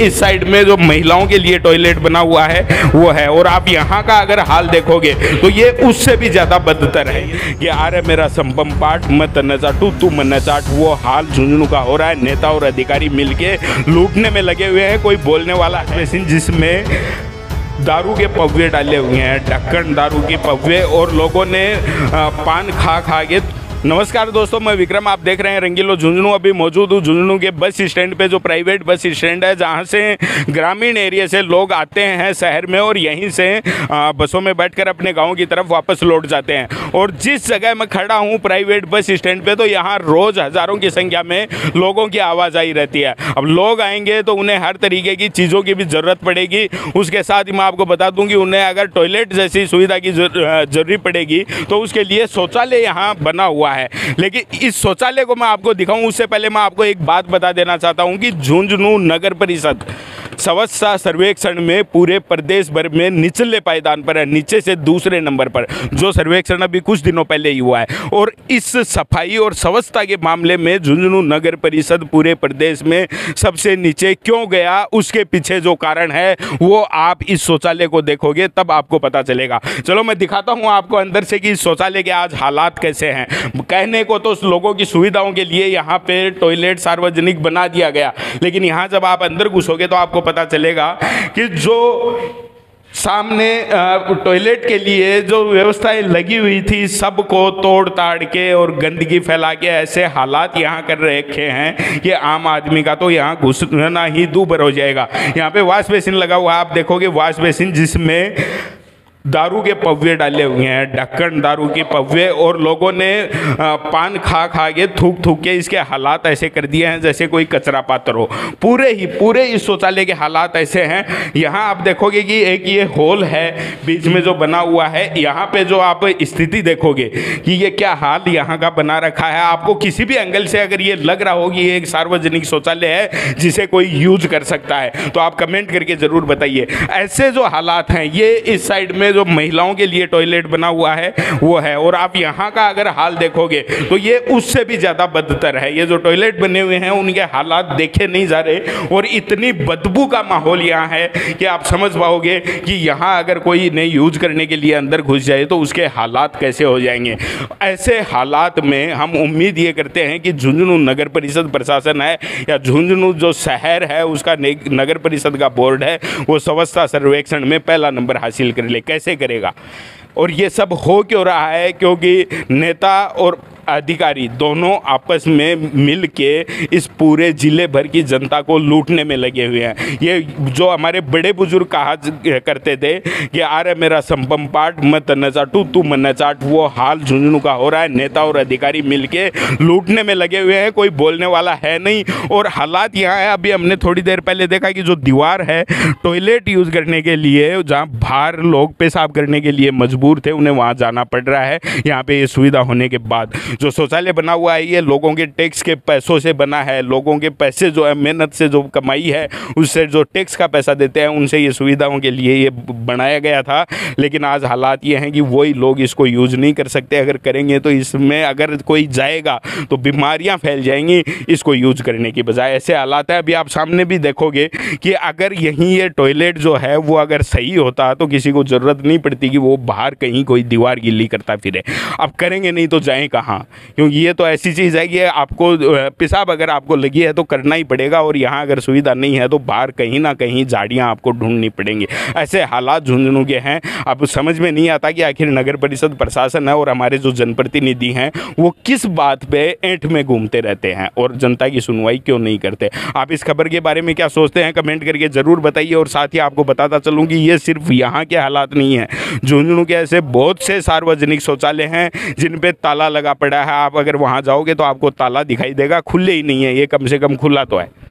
इस साइड में जो महिलाओं के लिए टॉयलेट बना हुआ है, वो है। और आप यहाँ का अगर हाल देखोगे तो ये उससे भी ज़्यादा बदतर है। कि आ रहे मेरा संपम पाठ, मत न चाटू तू मन चाट वो हाल झुंझुनू का हो रहा है, नेता और अधिकारी मिलके लूटने में लगे हुए हैं। कोई बोलने वाला है जिसमें दारू के पव्वे डाले हुए हैं, ढक्कन दारू के पव्वे। और लोगों ने पान खा खा के नमस्कार दोस्तों, मैं विक्रम, आप देख रहे हैं रंगीलो झुंझुनू। अभी मौजूद हूँ झुंझुनू के बस स्टैंड पे, जो प्राइवेट बस स्टैंड है, जहाँ से ग्रामीण एरिया से लोग आते हैं शहर में और यहीं से बसों में बैठकर अपने गाँव की तरफ़ वापस लौट जाते हैं। और जिस जगह मैं खड़ा हूँ प्राइवेट बस स्टैंड पर तो यहाँ रोज़ हज़ारों की संख्या में लोगों की आवाज़ आई रहती है। अब लोग आएँगे तो उन्हें हर तरीके की चीज़ों की भी ज़रूरत पड़ेगी। उसके साथ ही मैं आपको बता दूँ कि उन्हें अगर टॉयलेट जैसी सुविधा की ज़रूरी पड़ेगी तो उसके लिए शौचालय यहाँ बना हुआ हुआ है। लेकिन इस शौचालय को मैं आपको दिखाऊँ, उससे पहले मैं आपको एक बात बता देना चाहता हूँ कि झुंझुनू नगर परिषद सवत्सा सर्वेक्षण में पूरे प्रदेश भर में निचले पायदान पर है, नीचे से दूसरे नंबर पर, जो सर्वेक्षण अभी कुछ दिनों पहले ही हुआ है। और इस सफ़ाई और स्वच्छता के मामले में झुंझुनू नगर परिषद पूरे प्रदेश में सबसे नीचे क्यों गया, उसके पीछे जो कारण है, वो आप इस शौचालय को देखोगे, तब आपको पता चलेगा। चलो मैं दिखाता हूँ आपको अंदर से कि शौचालय के आज हालात कैसे हैं। कहने को तो लोगों की सुविधाओं के लिए यहाँ पे टॉयलेट सार्वजनिक बना दिया गया। लेकिन यहाँ जब आप अंदर घुसोगे तो आपको पता चलेगा कि जो सामने टॉयलेट के लिए जो व्यवस्थाएँ लगी हुई थी, सबको तोड़ ताड़ के और गंदगी फैला के ऐसे हालात यहाँ कर रखे हैं कि आम आदमी का तो यहाँ घुसना ही दूबर हो जाएगा। यहाँ पे वॉश बेसिन लगा हुआ आप देखोगे वॉश बेसिन जिसमें दारू के पव्वे डाले हुए हैं, ढक्कन दारू के पव्वे, और लोगों ने पान खा खा के, थूक थूक के इसके हालात ऐसे कर दिए हैं जैसे कोई कचरा पात्र हो। पूरे ही, पूरे इस शौचालय के हालात ऐसे हैं। यहाँ आप देखोगे कि एक ये हॉल है, बीच में जो बना हुआ है, यहाँ पे जो आप स्थिति देखोगे कि ये क्या हाल यहाँ का बना रखा है। आपको किसी भी एंगल से अगर ये लग रहा हो कि ये एक सार्वजनिक शौचालय है, जिसे कोई यूज़ कर सकता है तो आप कमेंट करके ज़रूर बताइए। ऐसे जो हालात हैं, ये इस साइड में जो महिलाओं के लिए टॉयलेट बना हुआ है, वो है। और आप यहाँ का अगर हाल देखोगे तो ये उससे भी ज़्यादा बदतर है। ये जो टॉयलेट बने हुए हैं, उनके हालात देखे नहीं जा रहे। और इतनी बदबू का माहौल यहाँ है कि आप समझ पाओगे कि यहाँ अगर कोई ने यूज़ करने के लिए अंदर घुस जाए तो उसके हालात कैसे हो जाएँगे। ऐसे हालात में हम उम्मीद ये करते हैं कि झुंझुनू नगर परिषद प्रशासन है, या झुंझुनू जो शहर है, उसका नगर परिषद का बोर्ड है, वो स्वच्छता सर्वेक्षण में पहला नंबर हासिल कर ले। कैसे करेगा? और ये सब हो क्यों रहा है? क्योंकि नेता और अधिकारी दोनों आपस में मिल के इस पूरे ज़िले भर की जनता को लूटने में लगे हुए हैं। ये जो हमारे बड़े बुज़ुर्ग कहा करते थे कि आ रहे मेरा संपम पाठ, मत न चाटू तू मन चाट वो हाल झुंझुनू का हो रहा है, नेता और अधिकारी मिल के लूटने में लगे हुए हैं, कोई बोलने वाला है नहीं। और हालात यहाँ है, अभी हमने थोड़ी देर पहले देखा कि जो दीवार है, टॉयलेट यूज़ करने के लिए, जहाँ बाहर लोग पेशाब करने के लिए मजबूर थे, उन्हें वहाँ जाना पड़ रहा है। यहाँ पे ये सुविधा होने के बाद जो शौचालय बना हुआ है, ये लोगों के टैक्स के पैसों से बना है। लोगों के पैसे जो है, मेहनत से जो कमाई है उससे जो टैक्स का पैसा देते हैं, उनसे ये सुविधाओं के लिए ये बनाया गया था। लेकिन आज हालात ये हैं कि वही लोग इसको यूज़ नहीं कर सकते। अगर करेंगे तो इसमें अगर कोई जाएगा तो बीमारियाँ फैल जाएँगी इसको यूज़ करने की बजाय। ऐसे हालात है। अभी आप सामने भी देखोगे कि अगर यहीं ये टॉयलेट जो है, वो अगर सही होता तो किसी को ज़रूरत नहीं पड़ती कि वो बाहर कहीं कोई दीवार गिल्ली करता फिरे। अब करेंगे नहीं तो जाएँ कहाँ? क्योंकि ये तो ऐसी चीज़ है कि आपको पेशाब अगर आपको लगी है तो करना ही पड़ेगा और यहाँ अगर सुविधा नहीं है तो बाहर कहीं ना कहीं झाड़ियाँ आपको ढूंढनी पड़ेंगी। ऐसे हालात झुंझुनू के हैं। अब समझ में नहीं आता कि आखिर नगर परिषद प्रशासन है और हमारे जो जनप्रतिनिधि हैं, वो किस बात पर एंठ में घूमते रहते हैं और जनता की सुनवाई क्यों नहीं करते? आप इस खबर के बारे में क्या सोचते हैं? कमेंट करके ज़रूर बताइए और साथ ही आपको बताता चलूँ कि ये सिर्फ़ यहाँ के हालात नहीं है। झुंझुनू के ऐसे बहुत से सार्वजनिक शौचालय हैं जिन पे ताला लगा पड़ा है, आप अगर वहाँ जाओगे तो आपको ताला दिखाई देगा, खुले ही नहीं है, ये कम से कम खुला तो है।